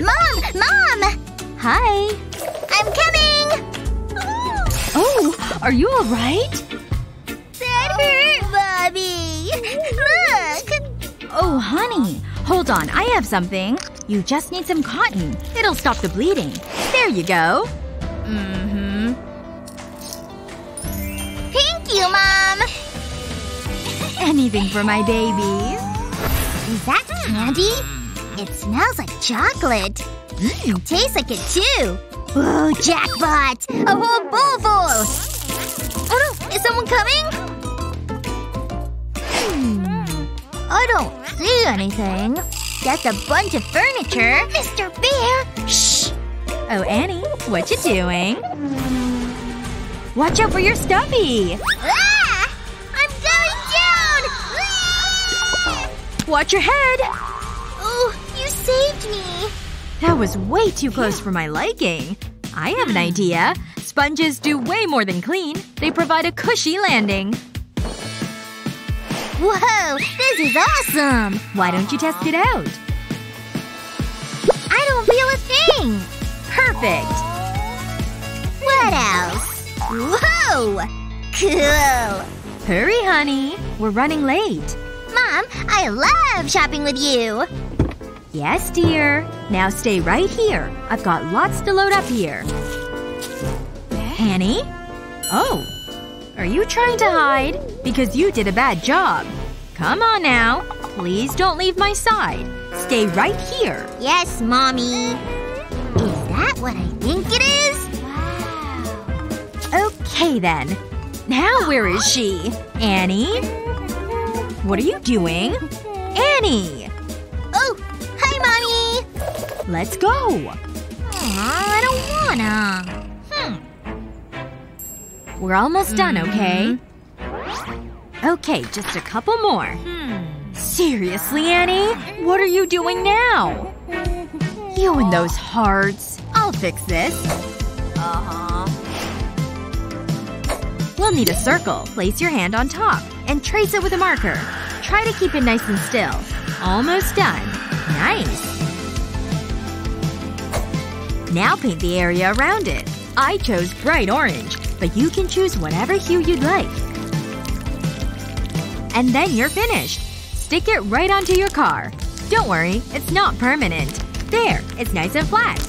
Mom! Mom! Hi. I'm coming! Oh, are you alright? That hurt, Bobby! Look! Oh, honey. Hold on, I have something. You just need some cotton. It'll stop the bleeding. There you go. Mm-hmm. Thank you, Mom! Anything for my baby. Is that candy? It smells like chocolate. Mmm, tastes like it too. Ooh, jackpot! A whole bowl full! Oh no, is someone coming? Hmm. I don't see anything. Just a bunch of furniture. Mr. Bear! Shh! Oh, Annie, what you doing? Watch out for your stubby! Ah! I'm going down! Watch your head! Saved me. That was way too close for my liking. I have an idea. Sponges do way more than clean. They provide a cushy landing. Whoa, this is awesome! Why don't you test it out? I don't feel a thing! Perfect! What else? Whoa! Cool! Hurry, honey. We're running late. Mom, I love shopping with you! Yes, dear. Now stay right here. I've got lots to load up here. Annie? Oh. Are you trying to hide? Because you did a bad job. Come on now. Please don't leave my side. Stay right here. Yes, Mommy. Is that what I think it is? Wow. Okay then. Now where is she? Annie? What are you doing? Annie! Let's go! Aw, I don't wanna. Hmm. We're almost done, okay? Okay, just a couple more. Seriously, Annie? What are you doing now? You and those hearts. I'll fix this. Uh-huh. We'll need a circle. Place your hand on top. And trace it with a marker. Try to keep it nice and still. Almost done. Nice. Now paint the area around it. I chose bright orange, but you can choose whatever hue you'd like. And then you're finished. Stick it right onto your car. Don't worry, it's not permanent. There, it's nice and flat.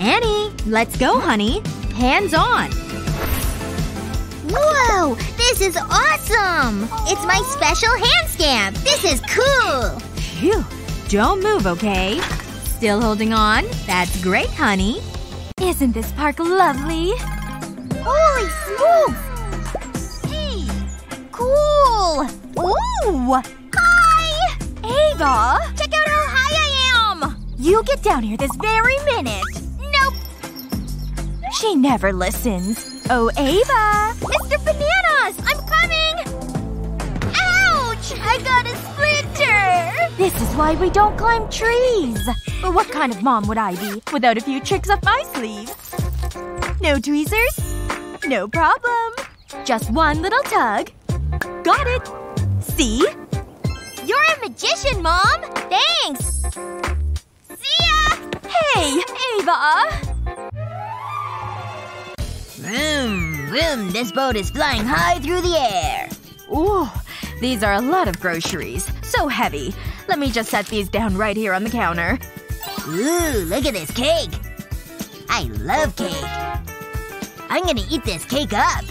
Annie, let's go, honey. Hands on. Whoa! This is awesome! It's my special hand stamp! This is cool! Phew. Don't move, okay? Still holding on? That's great, honey. Isn't this park lovely? Holy smokes! Hey! Cool! Ooh! Hi! Ava! Check out how high I am! You get down here this very minute! Nope! She never listens. Oh, Ava! Mr. Bananas! Is why we don't climb trees. But what kind of mom would I be without a few tricks up my sleeve? No tweezers? No problem. Just one little tug. Got it. See? You're a magician, Mom! Thanks! See ya! Hey, Ava! Vroom, vroom, this boat is flying high through the air. Ooh, these are a lot of groceries. So heavy. Let me just set these down right here on the counter. Ooh, look at this cake. I love cake. I'm gonna eat this cake up.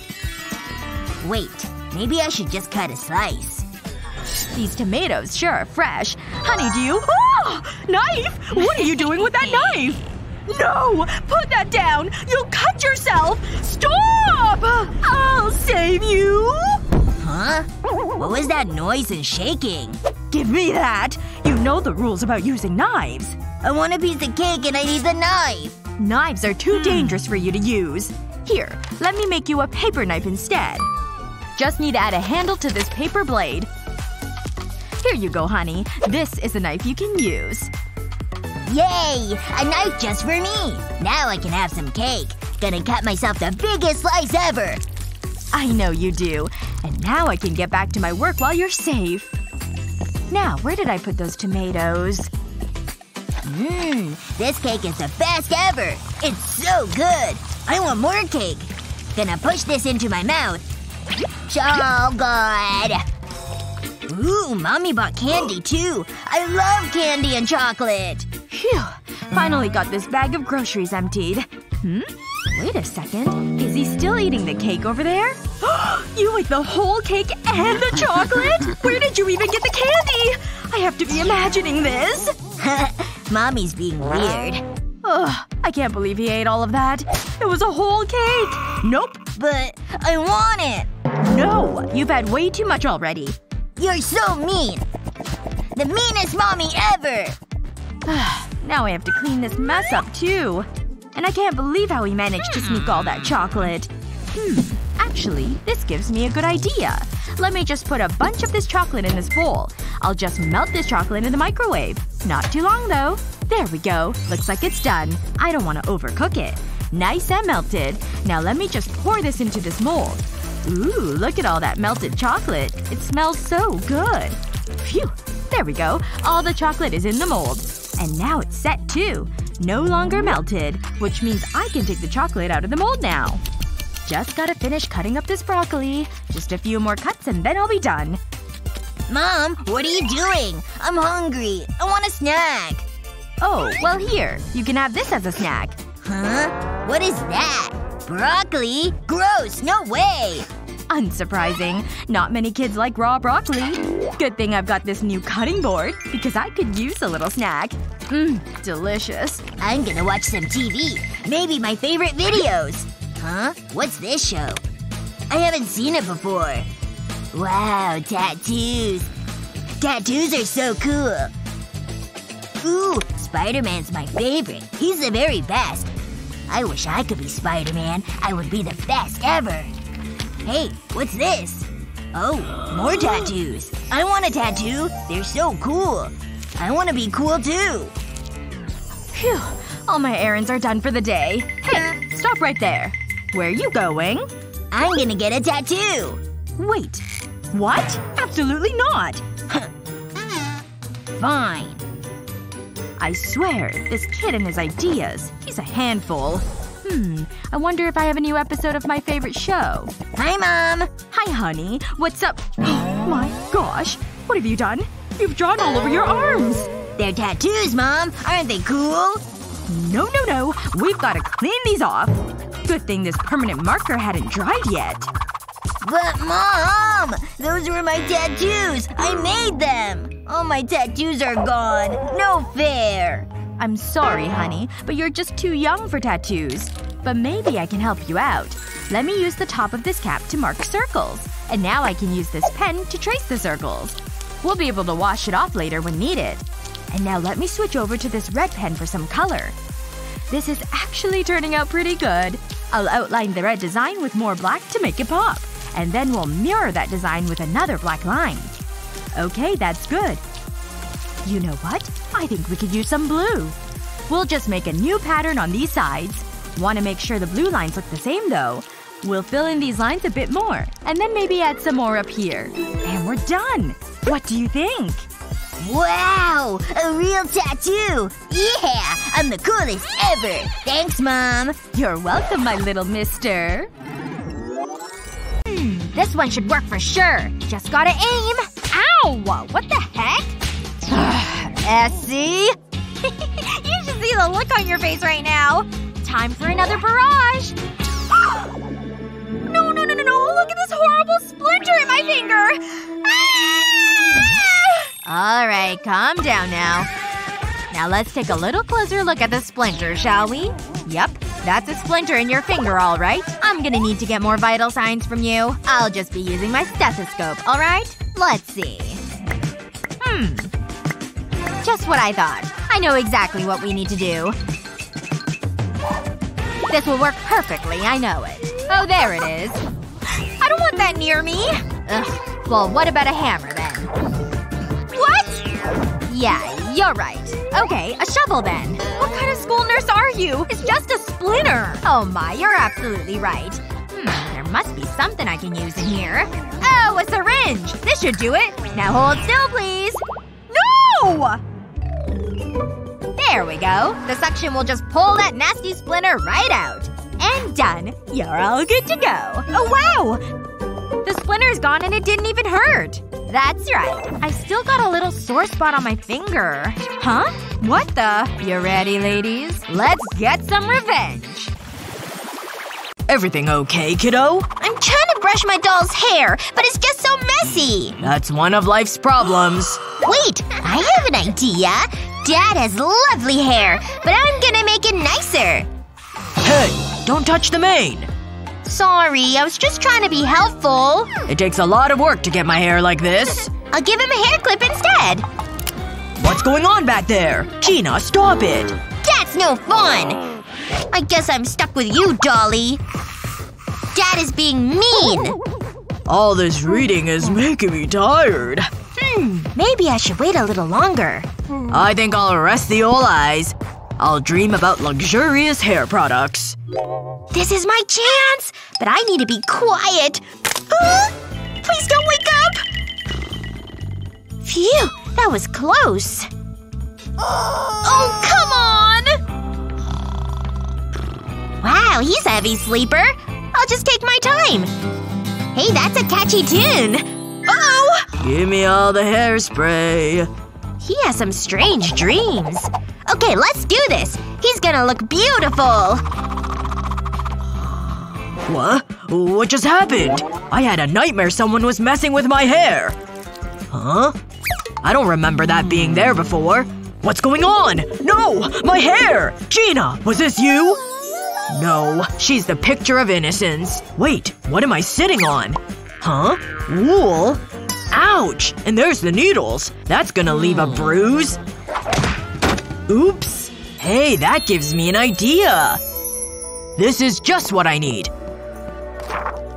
Wait, maybe I should just cut a slice. These tomatoes sure are fresh. Honey, do you- Ah! Knife! What are you doing with that knife? No! Put that down! You'll cut yourself! Stop! I'll save you! Huh? What was that noise and shaking? Give me that! You know the rules about using knives. I want a piece of cake and I need the knife. Knives are too hmm. dangerous for you to use. Here, let me make you a paper knife instead. Just need to add a handle to this paper blade. Here you go, honey. This is a knife you can use. Yay! A knife just for me! Now I can have some cake. Gonna cut myself the biggest slice ever. I know you do. And now I can get back to my work while you're safe. Now, where did I put those tomatoes? Mmm, this cake is the best ever! It's so good! I want more cake! Gonna push this into my mouth. So good! Ooh, mommy bought candy too! I love candy and chocolate! Phew. Finally got this bag of groceries emptied. Hmm? Wait a second. Is he still eating the cake over there? you ate the whole cake and the chocolate? Where did you even get the candy? I have to be imagining this. Mommy's being weird. Ugh. I can't believe he ate all of that. It was a whole cake. Nope. But I want it! No! You've had way too much already. You're so mean! The meanest mommy ever! now I have to clean this mess up, too. And I can't believe how he managed to sneak all that chocolate. Hmm. Actually, this gives me a good idea. Let me just put a bunch of this chocolate in this bowl. I'll just melt this chocolate in the microwave. Not too long, though. There we go. Looks like it's done. I don't want to overcook it. Nice and melted. Now let me just pour this into this mold. Ooh, look at all that melted chocolate. It smells so good. Phew. There we go. All the chocolate is in the mold. And now it's set too. No longer melted. Which means I can take the chocolate out of the mold now. Just gotta finish cutting up this broccoli. Just a few more cuts and then I'll be done. Mom, what are you doing? I'm hungry. I want a snack. Oh, well here. You can have this as a snack. Huh? What is that? Broccoli? Gross! No way! Unsurprising. Not many kids like raw broccoli. Good thing I've got this new cutting board, because I could use a little snack. Mmm, delicious. I'm gonna watch some TV. Maybe my favorite videos. Huh? What's this show? I haven't seen it before. Wow, tattoos. Tattoos are so cool. Ooh, Spider-Man's my favorite. He's the very best. I wish I could be Spider-Man. I would be the best ever. Hey, what's this? Oh, more tattoos. I want a tattoo. They're so cool. I want to be cool too. Phew. All my errands are done for the day. Hey, stop right there. Where are you going? I'm gonna get a tattoo. Wait. What? Absolutely not. Fine. I swear, this kid and his ideas. He's a handful. Hmm. I wonder if I have a new episode of my favorite show. Hi, Mom. Hi, honey. What's up? Oh my gosh. What have you done? You've drawn all over your arms. They're tattoos, Mom. Aren't they cool? No, no, no. We've gotta clean these off. Good thing this permanent marker hadn't dried yet. But Mom! Those were my tattoos! I made them! All my tattoos are gone. No fair! I'm sorry, honey, but you're just too young for tattoos. But maybe I can help you out. Let me use the top of this cap to mark circles. And now I can use this pen to trace the circles. We'll be able to wash it off later when needed. And now let me switch over to this red pen for some color. This is actually turning out pretty good. I'll outline the red design with more black to make it pop. And then we'll mirror that design with another black line. Okay, that's good. You know what? I think we could use some blue. We'll just make a new pattern on these sides. Want to make sure the blue lines look the same, though. We'll fill in these lines a bit more. And then maybe add some more up here. And we're done! What do you think? Wow! A real tattoo! Yeah! I'm the coolest ever! Thanks, Mom! You're welcome, my little mister. Hmm, this one should work for sure. Just gotta aim. Ow! What the heck? Essie? you should see the look on your face right now. Time for another barrage. no, no, no, no, no. Look at this horrible splinter in my finger. Ah! Alright, calm down now. Now let's take a little closer look at the splinter, shall we? Yep. That's a splinter in your finger, alright? I'm gonna need to get more vital signs from you. I'll just be using my stethoscope, alright? Let's see. Hmm. Just what I thought. I know exactly what we need to do. This will work perfectly, I know it. Oh, there it is. I don't want that near me. Ugh. Well, what about a hammer? Yeah, you're right. Okay, a shovel then. What kind of school nurse are you? It's just a splinter! Oh my, you're absolutely right. Hmm, there must be something I can use in here. Oh, a syringe! This should do it! Now hold still, please! No! There we go. The suction will just pull that nasty splinter right out. And done. You're all good to go. Oh wow! The splinter's gone and it didn't even hurt! That's right. I still got a little sore spot on my finger. Huh? What the? You ready, ladies? Let's get some revenge. Everything okay, kiddo? I'm trying to brush my doll's hair, but it's just so messy. That's one of life's problems. Wait, I have an idea. Dad has lovely hair, but I'm gonna make it nicer. Hey, don't touch the mane. Sorry, I was just trying to be helpful. It takes a lot of work to get my hair like this. I'll give him a hair clip instead. What's going on back there? Gina, stop it! That's no fun! I guess I'm stuck with you, Dolly. Dad is being mean. All this reading is making me tired. Hmm, maybe I should wait a little longer. I think I'll rest the old eyes. I'll dream about luxurious hair products. This is my chance! But I need to be quiet. Uh, please don't wake up! Phew, that was close. Oh, come on! Wow, he's a heavy sleeper. I'll just take my time. Hey, that's a catchy tune. Oh! Give me all the hairspray. He has some strange dreams. Okay, let's do this. He's gonna look beautiful. What? What just happened? I had a nightmare someone was messing with my hair. Huh? I don't remember that being there before. What's going on? No! My hair! Gina! Was this you? No. She's the picture of innocence. Wait, what am I sitting on? Huh? Wool? Ouch! And there's the needles. That's gonna leave a bruise. Oops. Hey, that gives me an idea. This is just what I need.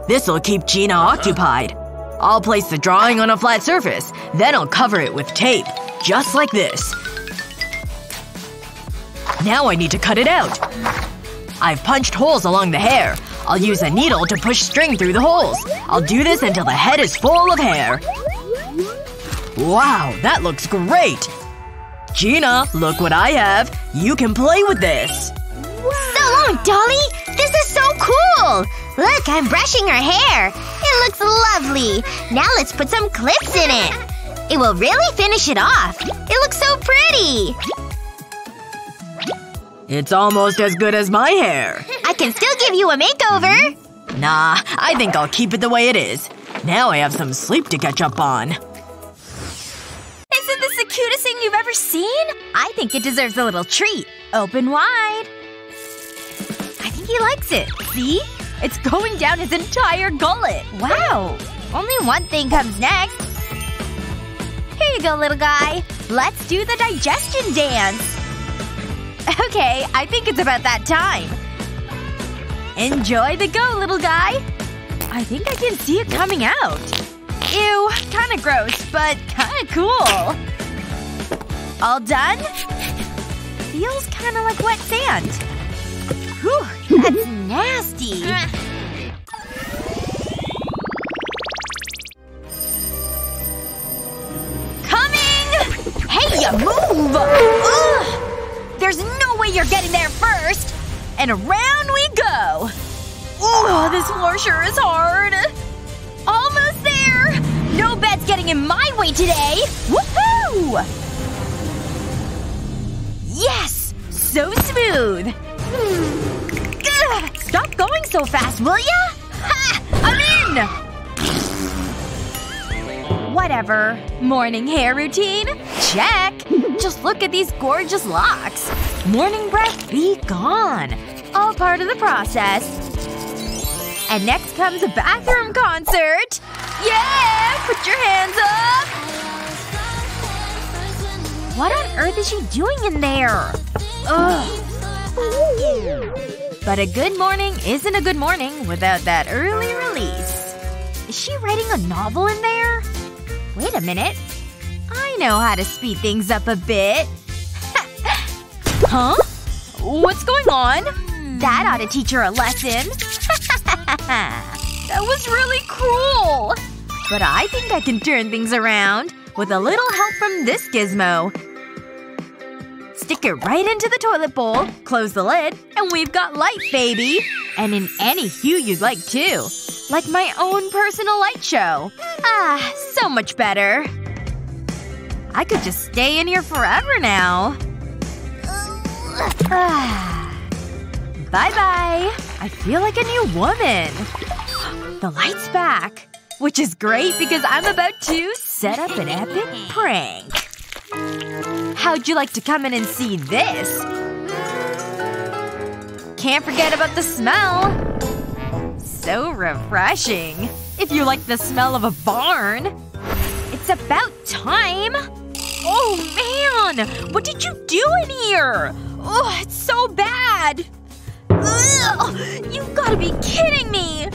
This'll keep Gina occupied. I'll place the drawing on a flat surface, then I'll cover it with tape. Just like this. Now I need to cut it out. I've punched holes along the hair. I'll use a needle to push string through the holes. I'll do this until the head is full of hair. Wow, that looks great! Gina, look what I have. You can play with this. So long, Dolly! This is so cool! Look, I'm brushing her hair. It looks lovely. Now let's put some clips in it. It will really finish it off. It looks so pretty. It's almost as good as my hair. I can still give you a makeover. Nah, I think I'll keep it the way it is. Now I have some sleep to catch up on. Thing you've ever seen? I think it deserves a little treat. Open wide. I think he likes it. See? It's going down his entire gullet. Wow. Only one thing comes next. Here you go, little guy. Let's do the digestion dance. Okay, I think it's about that time. Enjoy the go, little guy. I think I can see it coming out. Ew, kinda gross, but kinda cool. All done? Feels kinda like wet sand. Whew, that's nasty. Coming! Hey, you move! Ugh! There's no way you're getting there first! And around we go! Ooh, this floor sure is hard. Almost there! No bed's getting in my way today! Woohoo! Yes! So smooth! Hmm. Ugh, stop going so fast, will ya? Ha! I'm in! Whatever. Morning hair routine? Check! Just look at these gorgeous locks. Morning breath be gone. All part of the process. And next comes a bathroom concert! Yeah! Put your hands up! What on earth is she doing in there? Ugh. But a good morning isn't a good morning without that early release. Is she writing a novel in there? Wait a minute. I know how to speed things up a bit. huh? What's going on? That ought to teach her a lesson. that was really cruel. But I think I can turn things around. With a little help from this gizmo. stick it right into the toilet bowl, close the lid, and we've got light, baby! And in any hue you'd like, too. Like my own personal light show. Ah, so much better. I could just stay in here forever now. Ah. Bye-bye. I feel like a new woman. The light's back. Which is great because I'm about to set up an epic prank. How'd you like to come in and see this? Can't forget about the smell. So refreshing. If you like the smell of a barn. It's about time! Oh man! What did you do in here? Oh, it's so bad! Ugh, you've gotta be kidding me!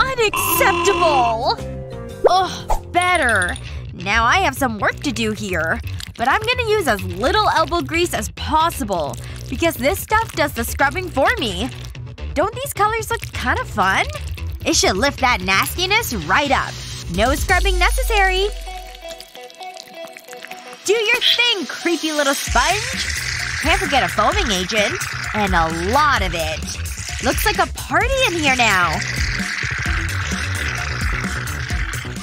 Unacceptable! Ugh, better. Now I have some work to do here. But I'm gonna use as little elbow grease as possible. Because this stuff does the scrubbing for me. Don't these colors look kinda fun? It should lift that nastiness right up. No scrubbing necessary. Do your thing, creepy little sponge! Can't forget a foaming agent. And a lot of it. Looks like a party in here now.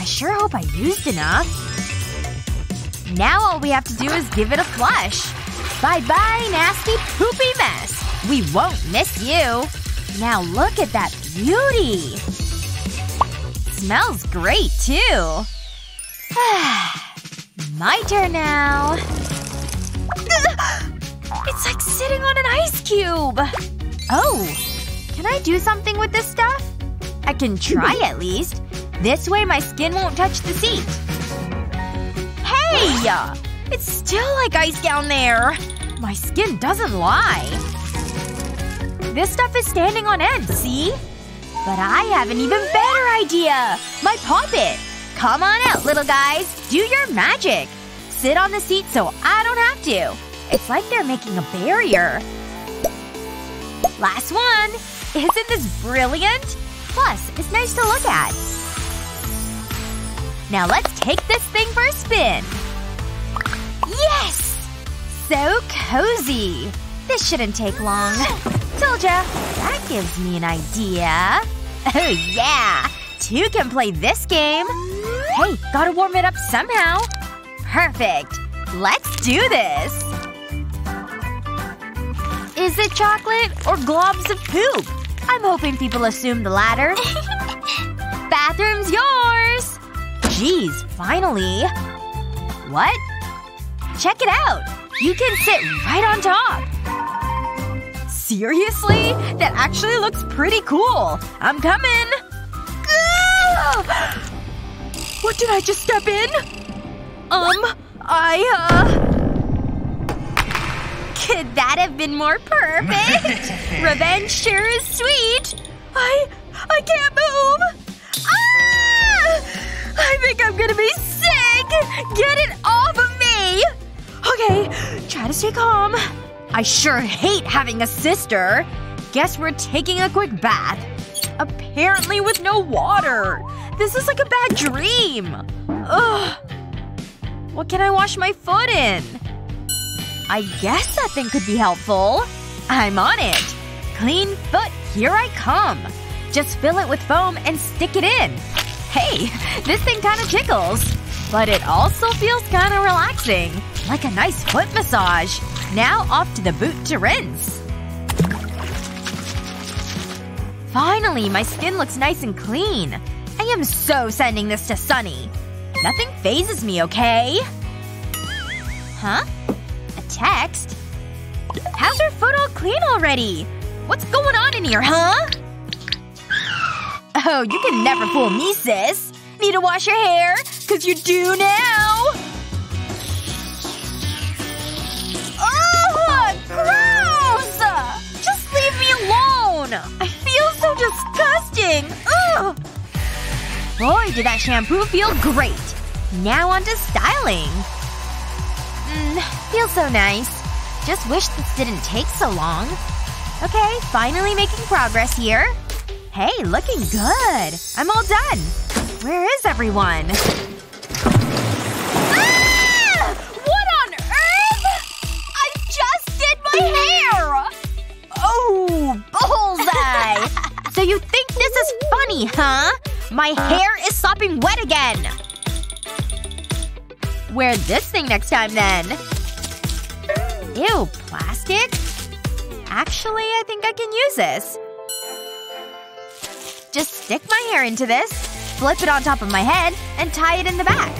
I sure hope I used enough. Now all we have to do is give it a flush. Bye-bye, nasty poopy mess. We won't miss you. Now look at that beauty. Smells great, too. My turn now. It's like sitting on an ice cube. Oh. Can I do something with this stuff? I can try at least. This way my skin won't touch the seat. Hey! Uh, it's still like ice down there. My skin doesn't lie. This stuff is standing on end, see? But I have an even better idea! My poppet! Come on out, little guys. Do your magic. Sit on the seat so I don't have to. It's like they're making a barrier. Last one! Isn't this brilliant? Plus, it's nice to look at. Now let's take this thing for a spin. Yes! So cozy. This shouldn't take long. Told ya. That gives me an idea. Oh yeah! Two can play this game. Hey, gotta warm it up somehow. Perfect. Let's do this. Is it chocolate or globs of poop? I'm hoping people assume the latter. Bathroom's yours! Jeez, finally. What? Check it out! You can sit right on top! Seriously? That actually looks pretty cool. I'm coming! What did I just step in? Um, I, uh… Could that have been more perfect? Revenge sure is sweet. I… I can't move! Ah! I think I'm gonna be sick! Get it off of me! Okay, try to stay calm. I sure hate having a sister. Guess we're taking a quick bath. Apparently with no water. This is like a bad dream. Ugh. What can I wash my foot in? I guess that thing could be helpful. I'm on it. Clean foot, here I come. Just fill it with foam and stick it in. Hey, this thing kinda tickles. But it also feels kinda relaxing. Like a nice foot massage. Now off to the boot to rinse. Finally, my skin looks nice and clean. I am so sending this to Sunny. Nothing phases me, okay? Huh? A text? How's her foot all clean already? What's going on in here, huh? Oh, you can never fool me, sis. Need to wash your hair? Cause you do now! Oh! Gross! Just leave me alone! I feel so disgusting! Ugh! Boy, did that shampoo feel great. Now on to styling. Mmm, feels so nice. Just wish this didn't take so long. Okay, finally making progress here. Hey, looking good! I'm all done! Where is everyone? Ah! What on earth? I just did my hair! Oh, bullseye! so you think this is funny, huh? My hair is sopping wet again! Wear this thing next time, then. Ew, plastic? Actually, I think I can use this. Just stick my hair into this, flip it on top of my head, and tie it in the back.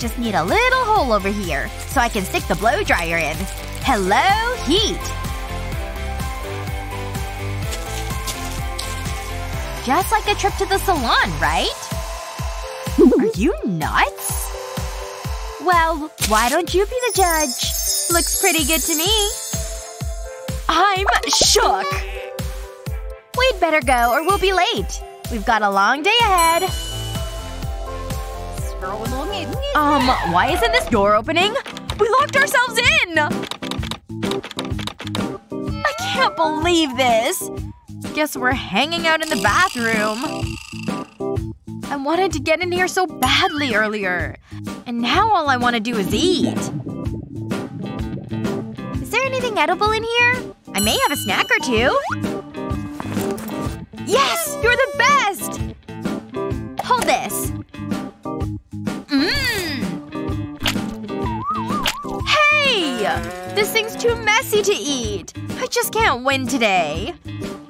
Just need a little hole over here, so I can stick the blow dryer in. Hello, heat! Just like a trip to the salon, right? Are you nuts? Well, why don't you be the judge? Looks pretty good to me. I'm shook! We'd better go or we'll be late. We've got a long day ahead. Um, why isn't this door opening? We locked ourselves in! I can't believe this. Guess we're hanging out in the bathroom. I wanted to get in here so badly earlier. And now all I want to do is eat. Is there anything edible in here? I may have a snack or two. Yes! You're the best! Hold this. Mmm! Hey! This thing's too messy to eat. I just can't win today.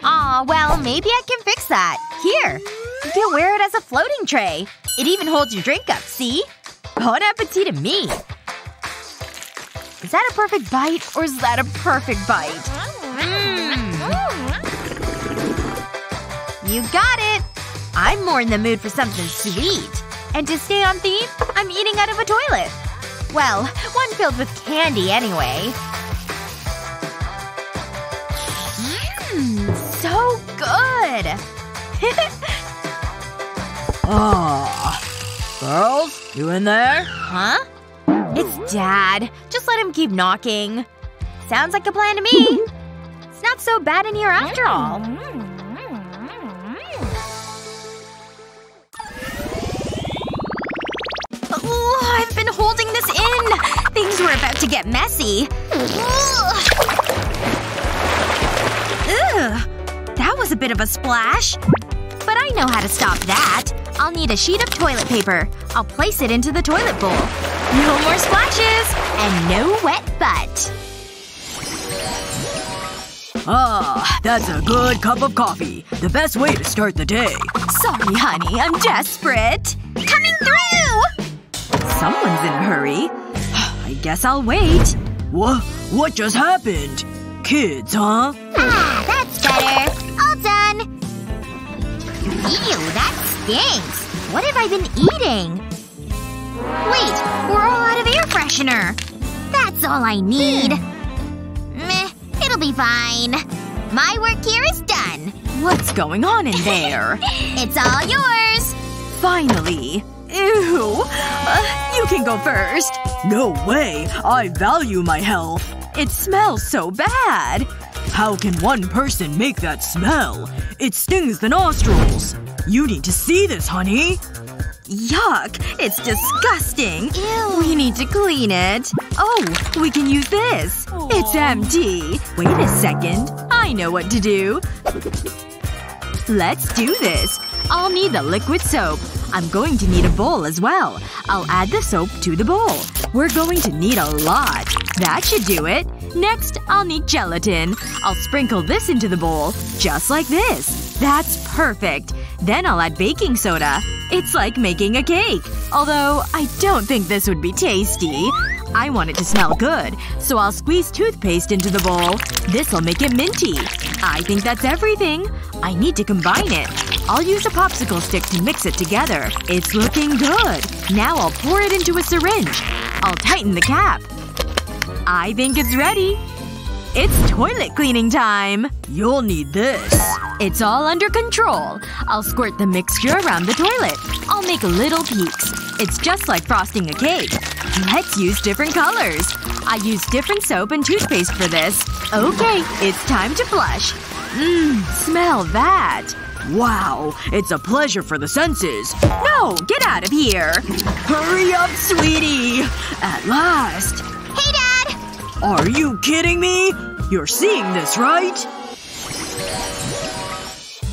Aw, well, maybe I can fix that. Here. You can wear it as a floating tray. It even holds your drink up, see? Bon appetit to me. Is that a perfect bite, or is that a perfect bite? You got it! I'm more in the mood for something sweet. And to stay on theme, I'm eating out of a toilet. Well, one filled with candy anyway. Mmm, so good! Ah. Girls? You in there? Huh? It's Dad. Just let him keep knocking. Sounds like a plan to me. it's not so bad in here after all. This in! Things were about to get messy. Ugh. That was a bit of a splash. But I know how to stop that. I'll need a sheet of toilet paper. I'll place it into the toilet bowl. No more splashes! And no wet butt. Ah, that's a good cup of coffee. The best way to start the day. Sorry, honey. I'm desperate. Coming through! Someone's in a hurry. I guess I'll wait. What? What just happened? Kids, huh? Ah, that's better. All done. Ew, that stinks. What have I been eating? Wait, we're all out of air freshener. That's all I need. Meh, it'll be fine. My work here is done. What's going on in there? It's all yours. Finally. Ew. Uh, you can go first. No way! I value my health. It smells so bad. How can one person make that smell? It stings the nostrils. You need to see this, honey. Yuck. It's disgusting. Ew. We need to clean it. Oh, we can use this. It's empty. Wait a second. I know what to do. Let's do this. I'll need the liquid soap. I'm going to need a bowl as well. I'll add the soap to the bowl. We're going to need a lot. That should do it. Next, I'll need gelatin. I'll sprinkle this into the bowl. Just like this. That's perfect. Then I'll add baking soda. It's like making a cake. Although, I don't think this would be tasty. I want it to smell good, so I'll squeeze toothpaste into the bowl. This'll make it minty. I think that's everything. I need to combine it. I'll use a popsicle stick to mix it together. It's looking good. Now I'll pour it into a syringe. I'll tighten the cap. I think it's ready. It's toilet cleaning time. You'll need this. It's all under control. I'll squirt the mixture around the toilet. I'll make little peaks. It's just like frosting a cake. Let's use different colors. I use different soap and toothpaste for this. Okay, it's time to flush. Mmm, smell that. Wow. It's a pleasure for the senses. No! Get out of here! Hurry up, sweetie! At last. Hey, Dad! Are you kidding me? You're seeing this, right?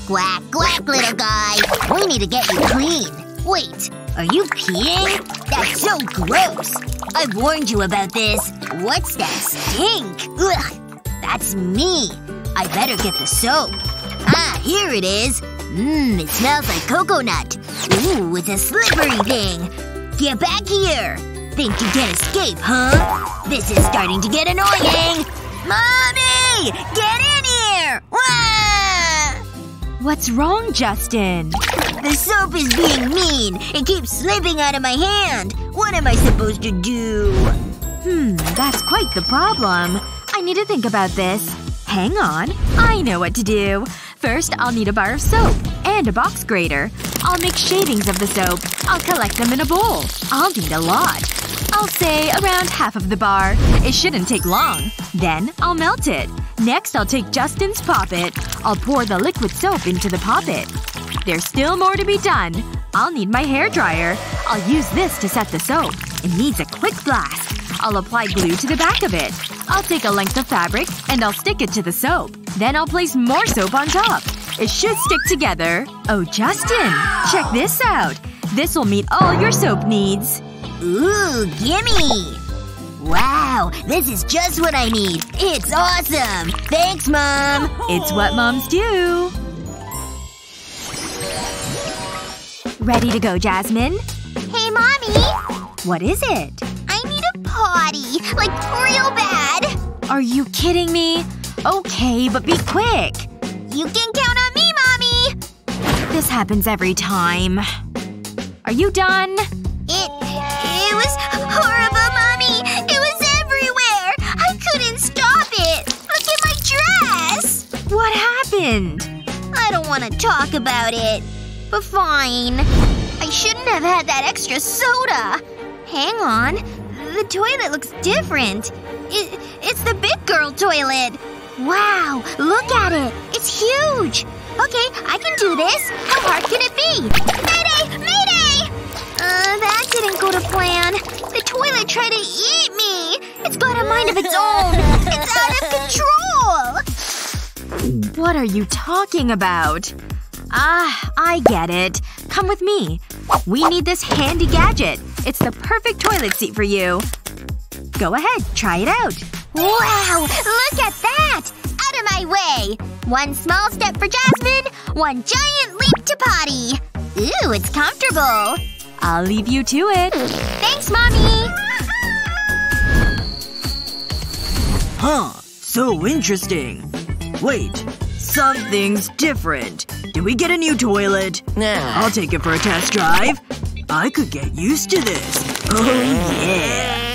Quack, quack, little guy. We need to get you clean. Wait, are you peeing? That's so gross. I've warned you about this. What's that stink? Ugh. That's me. I better get the soap. Ah, here it is. Mmm, it smells like coconut. Ooh, it's a slippery thing. Get back here! Think you can escape, huh? This is starting to get annoying! Mommy! Get in here! Wah! What's wrong, Justin? The soap is being mean. It keeps slipping out of my hand. What am I supposed to do? Hmm, that's quite the problem. I need to think about this. Hang on. I know what to do. First, I'll need a bar of soap. And a box grater. I'll make shavings of the soap. I'll collect them in a bowl. I'll need a lot. I'll say around half of the bar. It shouldn't take long. Then, I'll melt it. Next, I'll take Justin's poppet. I'll pour the liquid soap into the poppet. There's still more to be done. I'll need my hair dryer. I'll use this to set the soap. It needs a quick blast. I'll apply glue to the back of it. I'll take a length of fabric, and I'll stick it to the soap. Then I'll place more soap on top. It should stick together. Oh, Justin! Check this out! This will meet all your soap needs. Ooh, gimme! Wow, this is just what I need. It's awesome! Thanks, Mom! It's what moms do. Ready to go, Jasmine? Hey, Mommy! What is it? I need a potty. Like, real bad. Are you kidding me? Okay, but be quick. You can count on me, Mommy! This happens every time. Are you done? It… it was horrible, Mommy! It was everywhere! I couldn't stop it! Look at my dress! What happened? I don't want to talk about it. But fine. I shouldn't have had that extra soda. Hang on. The toilet looks different. It, it's the big girl toilet. Wow, look at it. It's huge. Okay, I can do this. How hard can it be? Mayday! Mayday! Uh, that didn't go to plan. The toilet tried to eat me. It's got a mind of its own. It's out of control. What are you talking about? Ah, I get it. Come with me. We need this handy gadget. It's the perfect toilet seat for you. Go ahead, try it out. Wow! Look at that! Out of my way! One small step for Jasmine, one giant leap to potty. Ooh, it's comfortable. I'll leave you to it. Thanks, Mommy! Huh. So interesting. Wait. Something's different. Did we get a new toilet? Nah. I'll take it for a test drive. I could get used to this. Oh yeah.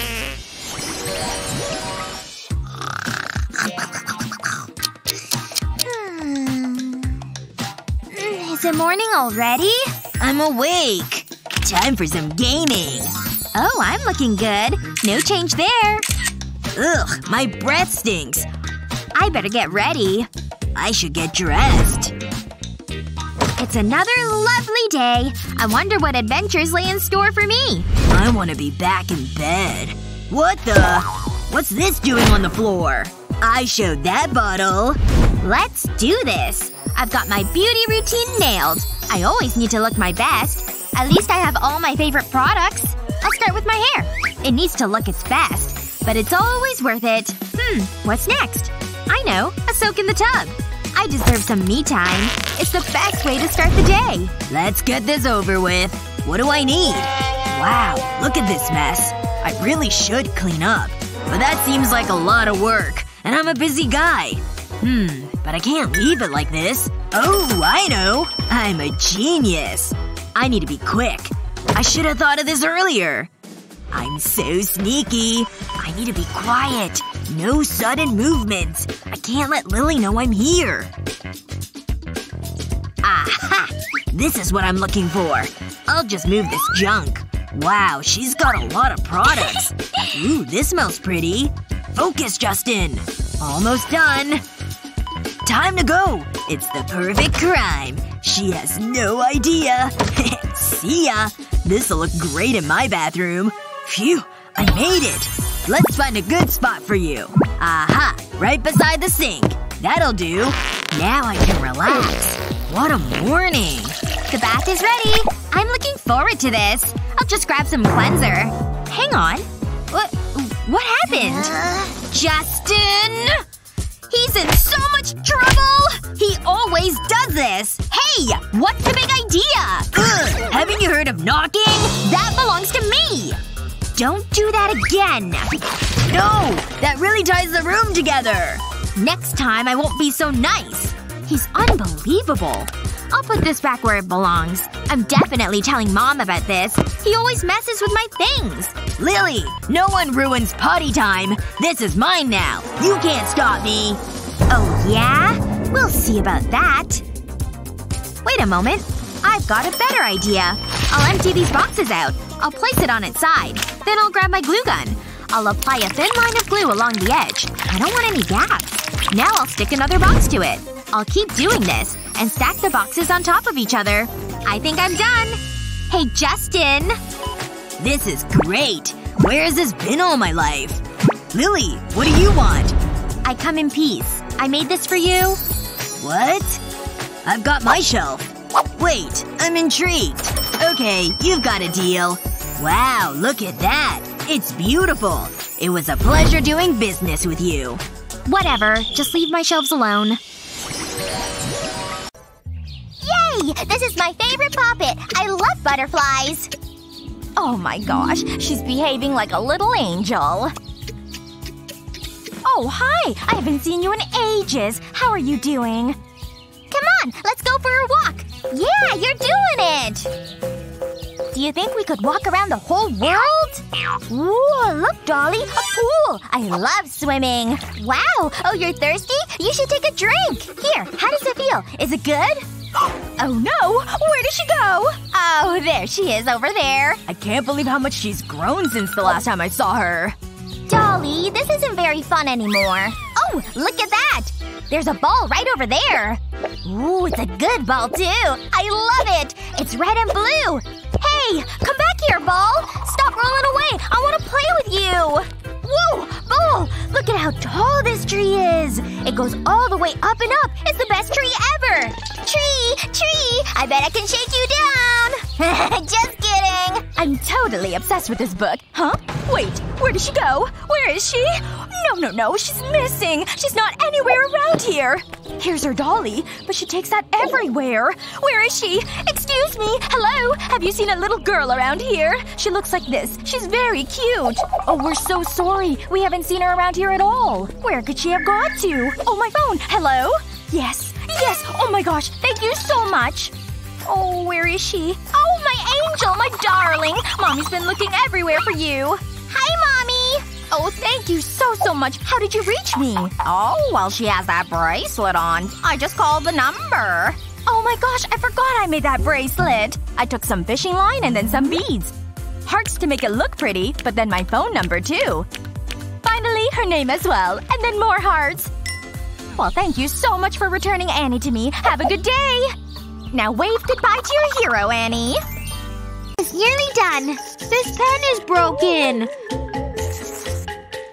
Is it morning already? I'm awake. Time for some gaming. Oh, I'm looking good. No change there. Ugh, my breath stinks. I better get ready. I should get dressed. It's another lovely day. I wonder what adventures lay in store for me. I want to be back in bed. What the? What's this doing on the floor? I showed that bottle. Let's do this. I've got my beauty routine nailed. I always need to look my best. At least I have all my favorite products. I'll start with my hair. It needs to look its best. But it's always worth it. Hmm, what's next? I know. A soak in the tub. I deserve some me time. It's the best way to start the day. Let's get this over with. What do I need? Wow, look at this mess. I really should clean up. But that seems like a lot of work. And I'm a busy guy. Hmm, but I can't leave it like this. Oh, I know. I'm a genius. I need to be quick. I should have thought of this earlier. I'm so sneaky. I need to be quiet. No sudden movements. I can't let Lily know I'm here. Aha! This is what I'm looking for. I'll just move this junk. Wow, she's got a lot of products. Ooh, this smells pretty. Focus, Justin. Almost done. Time to go! It's the perfect crime. She has no idea. See ya. This'll look great in my bathroom. Phew. I made it. Let's find a good spot for you. Aha. Right beside the sink. That'll do. Now I can relax. What a morning. The bath is ready. I'm looking forward to this. I'll just grab some cleanser. Hang on. What what happened? Justin! He's in so much trouble! He always does this! Hey! What's the big idea? Ugh, haven't you heard of knocking? That belongs to me! Don't do that again! No! That really ties the room together! Next time I won't be so nice. He's unbelievable. I'll put this back where it belongs. I'm definitely telling mom about this. He always messes with my things. Lily! No one ruins potty time! This is mine now! You can't stop me! Oh yeah? We'll see about that. Wait a moment. I've got a better idea. I'll empty these boxes out. I'll place it on its side. Then I'll grab my glue gun. I'll apply a thin line of glue along the edge. I don't want any gaps. Now I'll stick another box to it. I'll keep doing this, and stack the boxes on top of each other. I think I'm done. Hey, Justin! This is great! Where has this been all my life? Lily, what do you want? I come in peace. I made this for you. What? I've got my shelf. Wait, I'm intrigued. Okay, you've got a deal. Wow, look at that. It's beautiful. It was a pleasure doing business with you. Whatever. Just leave my shelves alone. Yay! This is my favorite poppet. I love butterflies. Oh my gosh. She's behaving like a little angel. Oh, hi! I haven't seen you in ages. How are you doing? Come on, let's go for a walk. Yeah, you're doing it! Do you think we could walk around the whole world? Ooh, look, Dolly, a pool! I love swimming. Wow! Oh, you're thirsty? You should take a drink. Here, how does it feel? Is it good? Oh no! Where did she go? Oh, there she is over there. I can't believe how much she's grown since the last time I saw her. Dolly, this isn't very fun anymore. Oh, look at that! There's a ball right over there. Ooh, it's a good ball, too. I love it! It's red and blue. Hey! Come back here, ball! Stop rolling away! I want to play with you! Whoa! Ball! Look at how tall this tree is! It goes all the way up and up! It's the best tree ever! Tree! Tree! I bet I can shake you down! Just kidding! I'm totally obsessed with this book. Huh? Wait. Where did she go? Where is she? No, no, no. She's missing. She's not anywhere around here. Here's her dolly, but she takes that everywhere. Where is she? Excuse me. Hello? Have you seen a little girl around here? She looks like this. She's very cute. Oh, we're so sorry. We haven't seen her around here at all. Where could she have gone to? Oh, my phone. Hello? Yes. Yes. Oh my gosh. Thank you so much. Oh, where is she? Oh, my angel! My darling! Mommy's been looking everywhere for you. Hi, Mommy! Oh, thank you so, so much. How did you reach me? Oh, well she has that bracelet on. I just called the number. Oh my gosh, I forgot I made that bracelet. I took some fishing line and then some beads. Hearts to make it look pretty, but then my phone number too. Finally, her name as well. And then more hearts. Well, thank you so much for returning Annie to me. Have a good day! Now wave goodbye to your hero, Annie. It's nearly done. This pen is broken.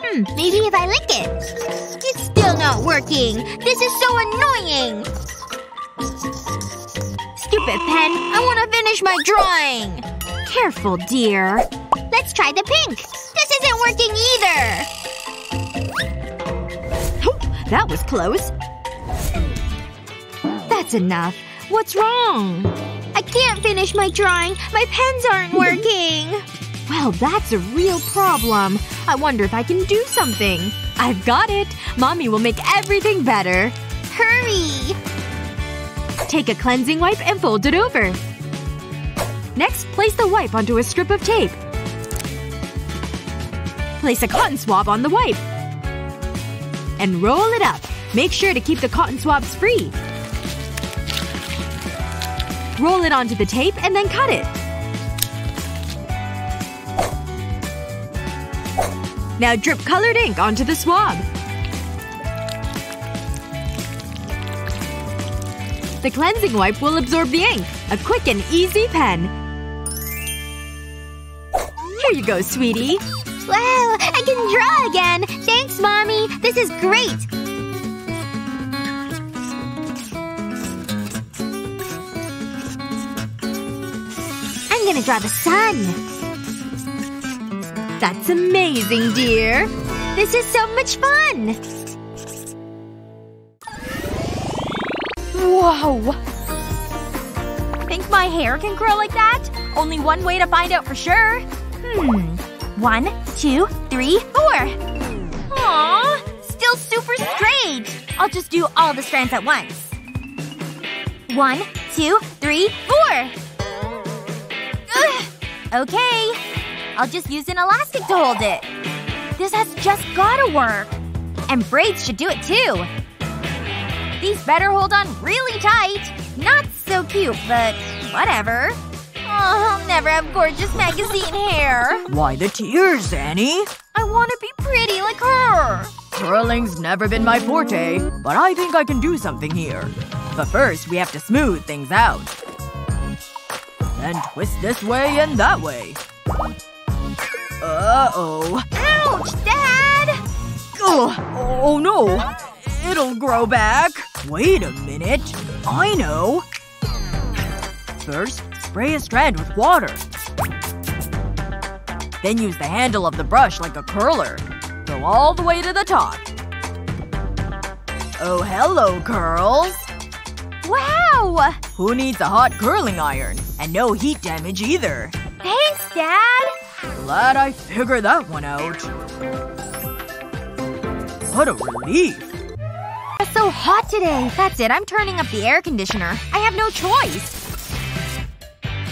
Hmm, maybe if I lick it. It's still not working. This is so annoying. Stupid pen. I want to finish my drawing. Careful, dear. Let's try the pink. This isn't working either. Oh, that was close. That's enough. What's wrong? I can't finish my drawing. My pens aren't working. Well, that's a real problem. I wonder if I can do something. I've got it! Mommy will make everything better. Hurry! Take a cleansing wipe and fold it over. Next, place the wipe onto a strip of tape. Place a cotton swab on the wipe. And roll it up. Make sure to keep the cotton swabs free. Roll it onto the tape and then cut it. Now drip colored ink onto the swab. the cleansing wipe will absorb the ink. A quick and easy pen. Here you go, sweetie. Wow! I can draw again! Thanks, Mommy! This is great! I'm gonna draw the sun! That's amazing, dear! This is so much fun! Whoa! Think my hair can curl like that? Only one way to find out for sure. Hmm. One, two, three, four. Aww. Still super straight. I'll just do all the strands at once. One, two, three, four. Ugh. Okay. I'll just use an elastic to hold it. This has just gotta work. And braids should do it too. These better hold on really tight. Not so cute, but whatever. Oh, I'll never have gorgeous magazine hair. Why the tears, Annie? I want to be pretty like her. Curling's never been my forte, but I think I can do something here. But first, we have to smooth things out. Then twist this way and that way. Uh-oh. Ouch, Dad! Ugh. Oh no. It'll grow back. Wait a minute. I know. First, spray a strand with water. Then use the handle of the brush like a curler. Go all the way to the top. Oh hello, curls. Wow! Who needs a hot curling iron? And no heat damage either. Thanks, Dad! Glad I figured that one out. What a relief. It's so hot today. That's it. I'm turning up the air conditioner. I have no choice.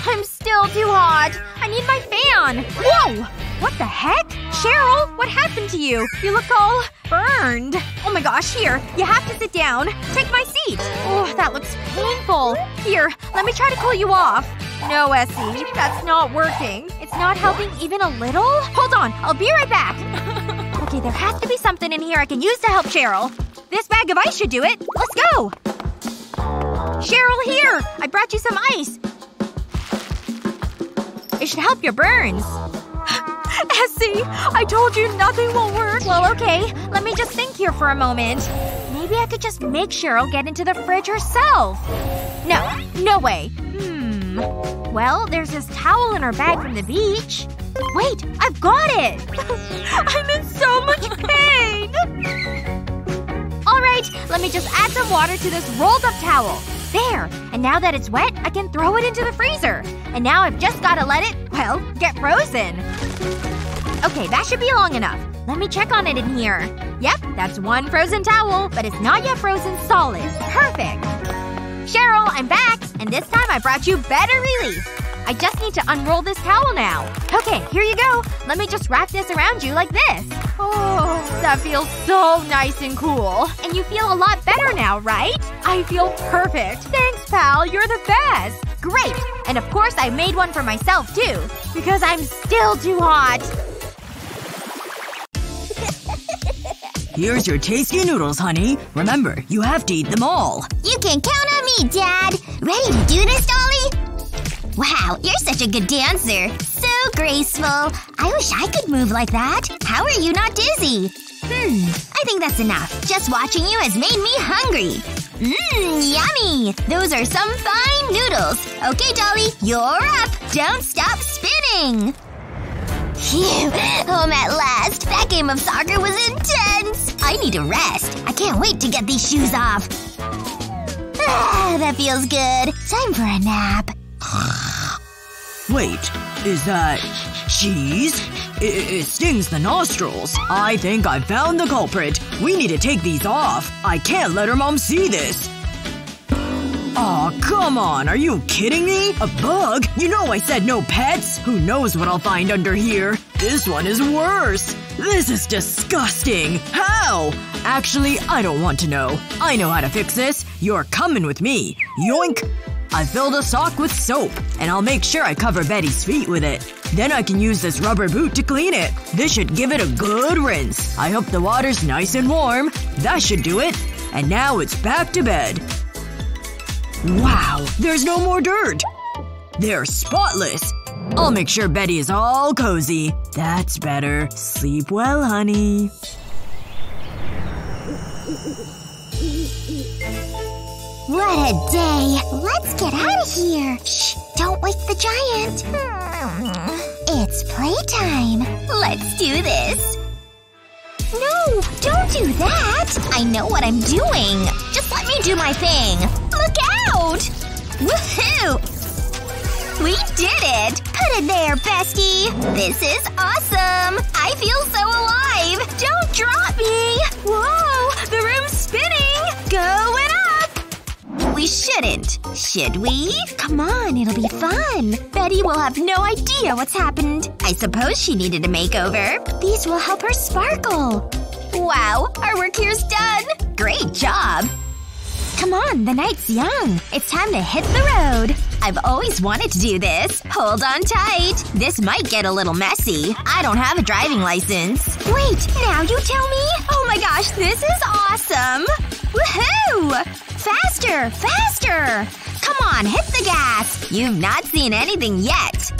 I'm still too hot. I need my fan. Whoa! What the heck? Cheryl, what happened to you? You look all burned. Oh my gosh, here. You have to sit down. Take my seat. Oh, that looks painful. Here, let me try to cool you off. No, Essie. That's not working. It's not helping even a little? Hold on. I'll be right back. okay, there has to be something in here I can use to help Cheryl. This bag of ice should do it. Let's go! Cheryl, here! I brought you some ice. It should help your burns. Essie! I told you nothing will work! Well, okay. Let me just think here for a moment. Maybe I could just make Cheryl get into the fridge herself. No. No way. Hmm. Well, there's this towel in her bag from the beach. Wait! I've got it! I'm in so much pain! Alright, let me just add some water to this rolled up towel. There! And now that it's wet, I can throw it into the freezer. And now I've just gotta let it, well, get frozen. Okay, that should be long enough. Let me check on it in here. Yep, that's one frozen towel, but it's not yet frozen solid. Perfect! Cheryl, I'm back! And this time I brought you better relief. I just need to unroll this towel now. Okay, here you go. Let me just wrap this around you like this. Oh, that feels so nice and cool. And you feel a lot better now, right? I feel perfect. Thanks, pal. You're the best. Great! And of course I made one for myself, too. Because I'm still too hot. Here's your tasty noodles, honey. Remember, you have to eat them all. You can count on me, Dad! Ready to do this, Dolly? Wow, you're such a good dancer. So graceful. I wish I could move like that. How are you not dizzy? Hmm, I think that's enough. Just watching you has made me hungry. Mmm, yummy! Those are some fine noodles. Okay, Dolly, you're up. Don't stop spinning! Phew, home at last. That game of soccer was intense. I need a rest. I can't wait to get these shoes off. Ah, that feels good. Time for a nap. Wait, is that… cheese? It, it stings the nostrils. I think I found the culprit. We need to take these off. I can't let her mom see this. Aw, oh, come on. Are you kidding me? A bug? You know I said no pets. Who knows what I'll find under here. This one is worse. This is disgusting. How? Actually, I don't want to know. I know how to fix this. You're coming with me. Yoink! I filled a sock with soap, and I'll make sure I cover Betty's feet with it. Then I can use this rubber boot to clean it. This should give it a good rinse. I hope the water's nice and warm. That should do it. And now it's back to bed. Wow, there's no more dirt! They're spotless! I'll make sure Betty is all cozy. That's better. Sleep well, honey. What a day! Let's get out of here! Shh! Don't wake the giant! Hmm. It's playtime. Let's do this. No, don't do that! I know what I'm doing. Just let me do my thing. Look out! Woohoo! We did it! Put it there, bestie! This is awesome! I feel so alive! Don't drop me! Whoa! The room's spinning! Going up! We shouldn't. Should we? Come on, it'll be fun. Betty will have no idea what's happened. I suppose she needed a makeover. These will help her sparkle. Wow, our work here's done! Great job! Come on, the night's young. It's time to hit the road. I've always wanted to do this. Hold on tight. This might get a little messy. I don't have a driving license. Wait, now you tell me? Oh my gosh, this is awesome! Woohoo! Faster! Faster! Come on, hit the gas! You've not seen anything yet.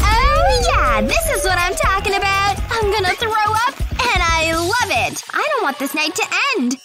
Oh yeah, this is what I'm talking about! I'm gonna throw up, and I love it! I don't want this night to end.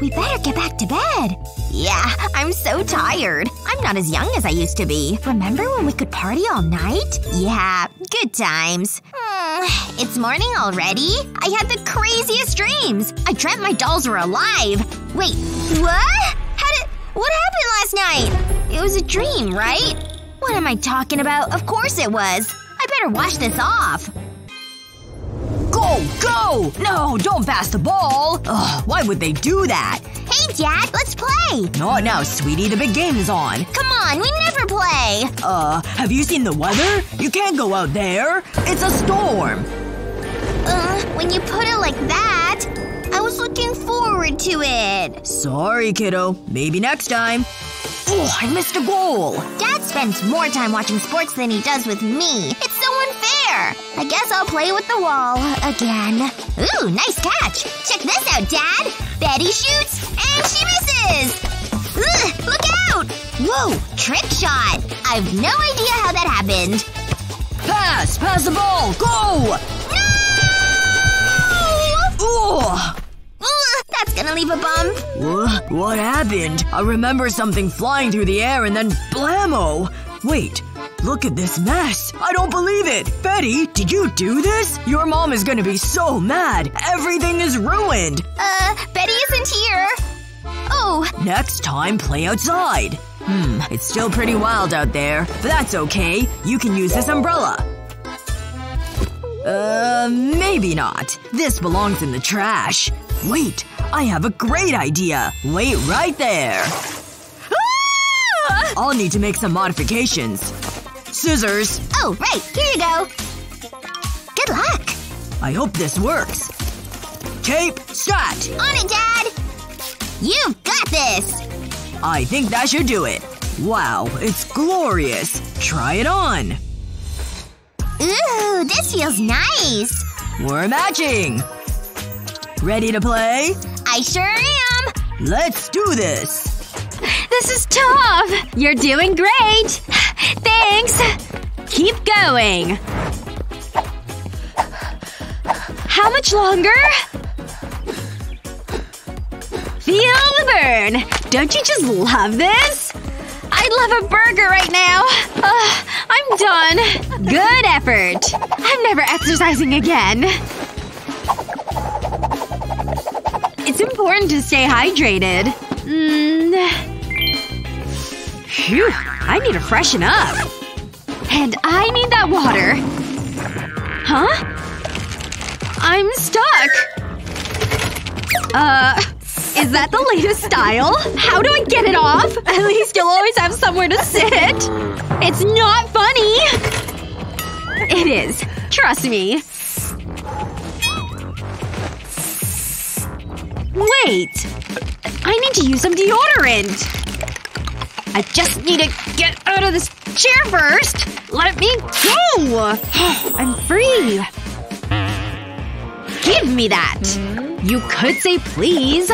We better get back to bed. Yeah, I'm so tired. I'm not as young as I used to be. Remember when we could party all night? Yeah, good times. Hmm, it's morning already? I had the craziest dreams. I dreamt my dolls were alive. Wait, what? How did- what happened last night? It was a dream, right? What am I talking about? Of course it was. I better wash this off. Go! Go! No, don't pass the ball! Ugh, why would they do that? Hey, Dad, let's play! Not now, sweetie. The big game is on. Come on, we never play! Uh, have you seen the weather? You can't go out there. It's a storm. Uh, when you put it like that, I was looking forward to it. Sorry, kiddo. Maybe next time. Oh, I missed a goal! Dad spends more time watching sports than he does with me. It's so unfair! I guess I'll play with the wall. Again. Ooh, nice catch! Check this out, Dad! Betty shoots, and she misses! Ugh, look out! Whoa, trick shot! I've no idea how that happened. Pass! Pass the ball! Go! No! Ugh! Ugh, that's gonna leave a bump. What? What happened? I remember something flying through the air and then blammo! Wait. Look at this mess. I don't believe it. Betty, did you do this? Your mom is gonna be so mad. Everything is ruined. Uh, Betty isn't here. Oh, Next time, play outside. Hmm, it's still pretty wild out there. But that's okay. You can use this umbrella. Uh, maybe not. This belongs in the trash. Wait, I have a great idea. Wait right there. Ah! I'll need to make some modifications. Scissors. Oh, right. Here you go. Good luck. I hope this works. Cape, stat! On it, Dad! You've got this! I think that should do it. Wow, it's glorious. Try it on. Ooh, this feels nice! We're matching! Ready to play? I sure am! Let's do this! This is tough! You're doing great! Thanks! Keep going! How much longer? Feel the burn! Don't you just love this? I'd love a burger right now. I'm done. Good effort. I'm never exercising again. It's important to stay hydrated. Mmm. Phew. I need to freshen up. And I need that water. Huh? I'm stuck. Uh, is that the latest style? How do I get it off? At least you'll always have somewhere to sit. It's not funny. It is. Trust me. Wait. I need to use some deodorant. I just need to get out of this chair first. Let me go! I'm free. Give me that. You could say please.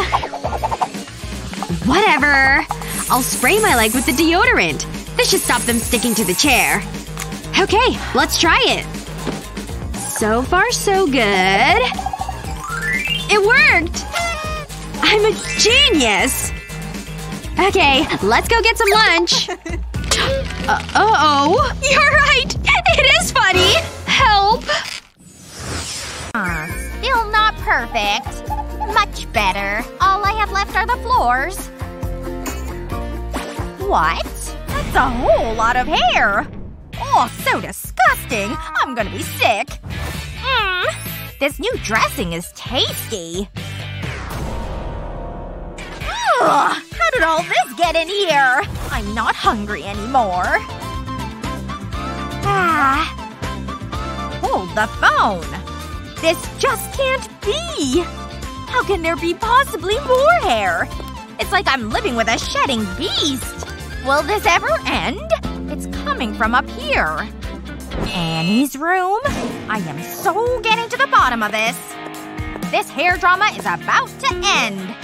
Whatever. I'll spray my leg with the deodorant. This should stop them sticking to the chair. Okay, let's try it. So far, so good. It worked! I'm a genius! Okay, let's go get some lunch. Uh, uh-oh. You're right! It is funny! Help! Uh, still not perfect. Much better. All I have left are the floors. What? That's a whole lot of hair. Oh, so disgusting. I'm gonna be sick. Mmm. This new dressing is tasty. Ugh, how did all this get in here? I'm not hungry anymore. Ah. Hold the phone. This just can't be. How can there be possibly more hair? It's like I'm living with a shedding beast. Will this ever end? It's coming from up here. Annie's room? I am so getting to the bottom of this. This hair drama is about to end.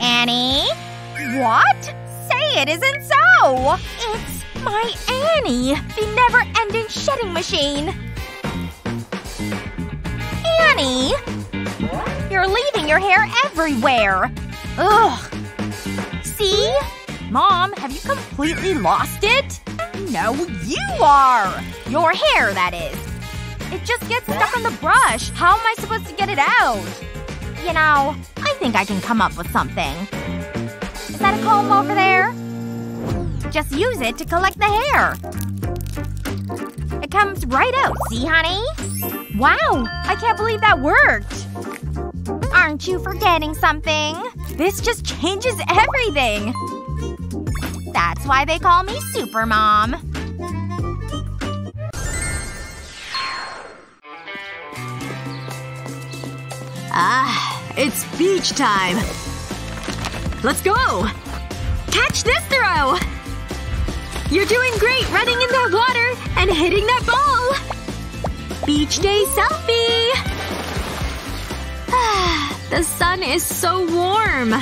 Annie? What? Say it isn't so! It's my Annie, the never-ending shedding machine. Annie! You're leaving your hair everywhere. Ugh. See? Mom, have you completely lost it? No, you are! Your hair, that is. It just gets stuck on the brush. How am I supposed to get it out? You know, think I can come up with something. Is that a comb over there? Just use it to collect the hair. It comes right out, see, honey? Wow! I can't believe that worked! Aren't you forgetting something? This just changes everything! That's why they call me Supermom. Ah, it's beach time. Let's go! Catch this throw! You're doing great running in that water and hitting that ball! Beach day selfie! The sun is so warm.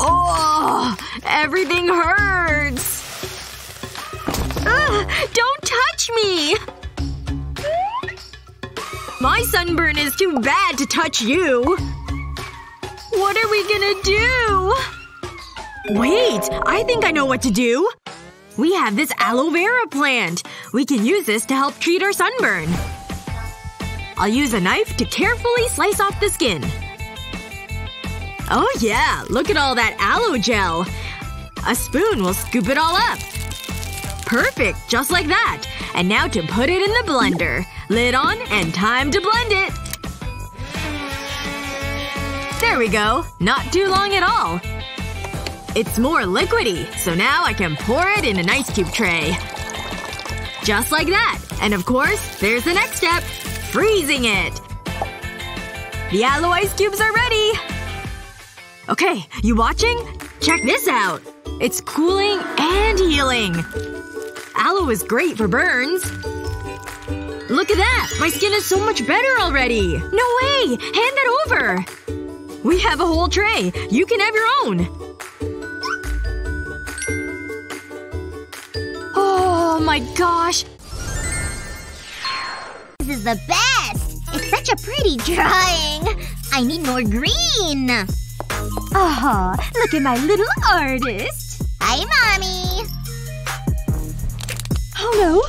Oh, everything hurts. Ugh, don't touch me! Sunburn is too bad to touch you. What are we gonna do? Wait, I think I know what to do. We have this aloe vera plant. We can use this to help treat our sunburn. I'll use a knife to carefully slice off the skin. Oh yeah, look at all that aloe gel. A spoon will scoop it all up. Perfect, just like that. And now to put it in the blender. Lid on, and time to blend it. There we go. Not too long at all. It's more liquidy, so now I can pour it in an ice cube tray. Just like that. And of course, there's the next step. Freezing it. The aloe ice cubes are ready! Okay, you watching? Check this out! It's cooling and healing. Aloe is great for burns. Look at that! My skin is so much better already! No way! Hand that over! We have a whole tray. You can have your own. Oh my gosh. This is the best! It's such a pretty drawing! I need more green! Ah, look at my little artist. Hi, Mommy! Oh no!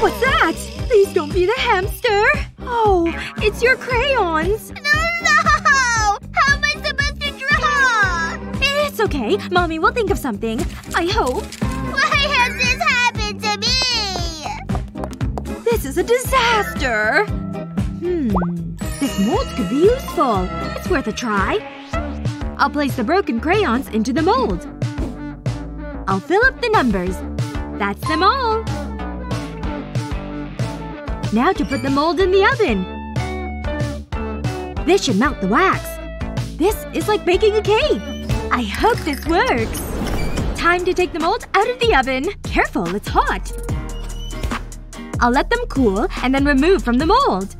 What's that? Please don't be the hamster. Oh, it's your crayons. No, no! How am I supposed to draw? It's okay. Mommy will think of something. I hope. Why has this happened to me? This is a disaster. Hmm. This mold could be useful. It's worth a try. I'll place the broken crayons into the mold. I'll fill up the numbers. That's them all. Now to put the mold in the oven. This should melt the wax. This is like baking a cake. I hope this works. Time to take the mold out of the oven. Careful, it's hot. I'll let them cool and then remove from the mold.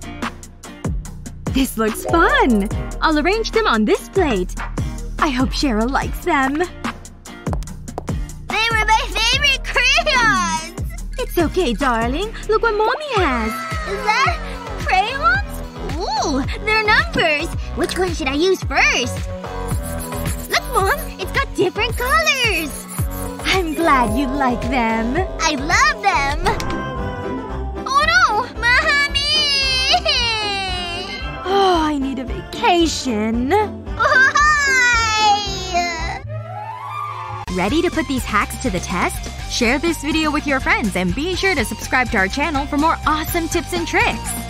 This looks fun! I'll arrange them on this plate. I hope Cheryl likes them. Okay, darling. Look what mommy has. Is that crayons? Ooh, they're numbers! Which one should I use first? Look, Mom! It's got different colors! I'm glad you like them. I love them! Oh no! Mommy! Oh, I need a vacation. Why? Ready to put these hacks to the test? Share this video with your friends and be sure to subscribe to our channel for more awesome tips and tricks.